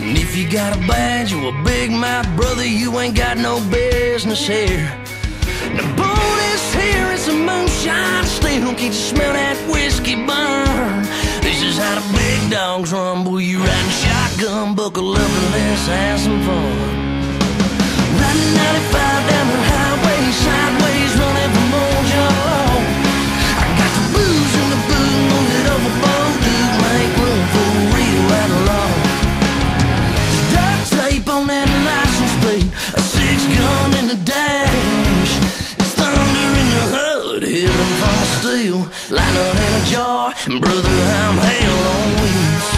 And if you got a banjo, a big mouth brother, you ain't got no business here. The bonus here is the moonshine home Can't you smell that whiskey burn? This is how the big dogs rumble. You riding shotgun, buckle up and let's have some fun. Right now, lighter than a jar. And brother, I'm hell on wheels.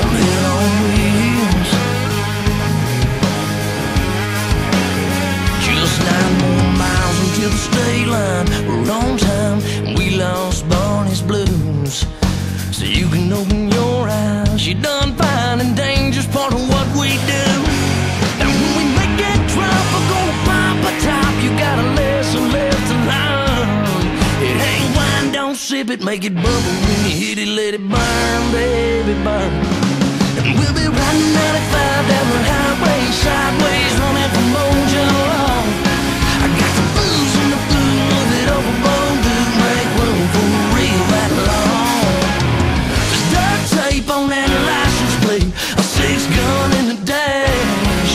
I'm hell on wheels. Just nine more miles until the state line. We're on time, we lost Barney's blues. So you can open your eyes. You done fine, and danger's part of what we do. Sip it, make it bubble. When you hit it, let it burn, baby, burn. And we'll be riding 95 down the highway, sideways, running from Mojo. I got the booze in the blue, move it overboard, dude, make room for a real outlaw. There's duct tape on that license plate, a six gun in the dash.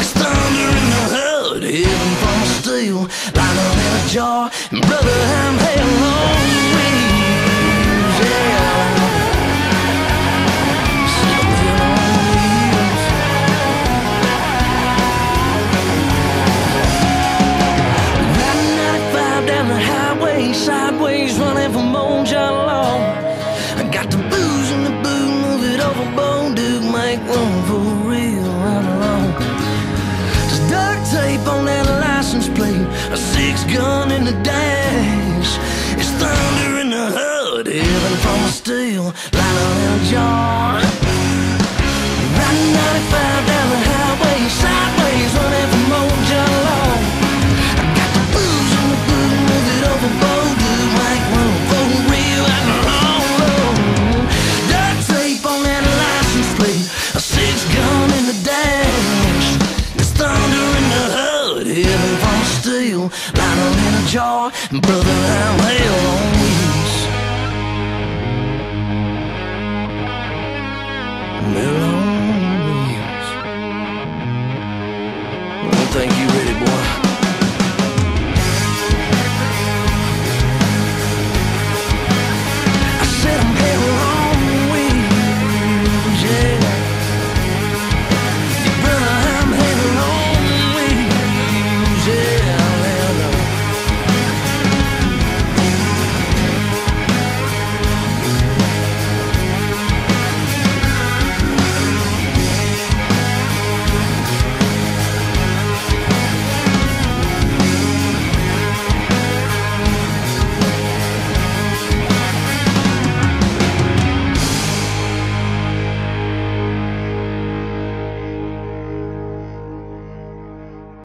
It's thunder in the hood, heaven from steel, lighter than a jar. And brother, I'm hell on gun in the dash. It's thunder in the hood, heaven from a steel, lighter than a jar. Riding 95 down the highway, sideways, running from Mojo Law. I got the booze in the boot, move it overboard, dude, make room for real outlaw. Duct tape on that license plate, a six gun And brother, I'm hell on wheels. Don't think you.